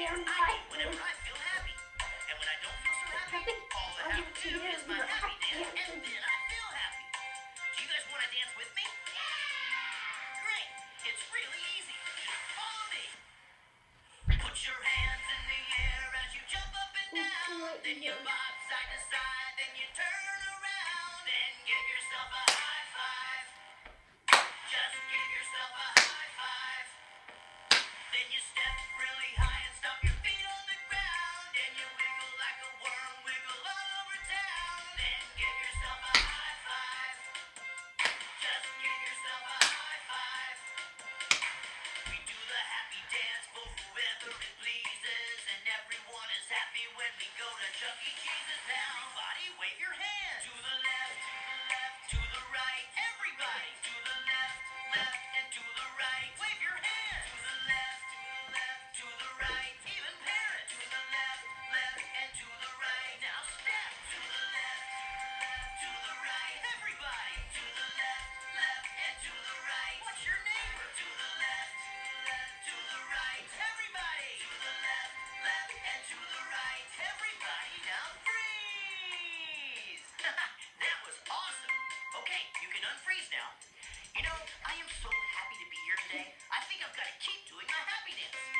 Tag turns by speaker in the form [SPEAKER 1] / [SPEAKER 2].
[SPEAKER 1] I feel happy. And when I don't feel so happy, all I have to do is my and then I feel happy. Do you guys want to dance with me? Yeah! Great. It's really easy. Follow me. Put your hands in the air as you jump up and down. Then you bob side to side. Then you turn around Then give yourself a high five. Can unfreeze now. You know, I am so happy to be here today. I think I've got to keep doing my happy dance.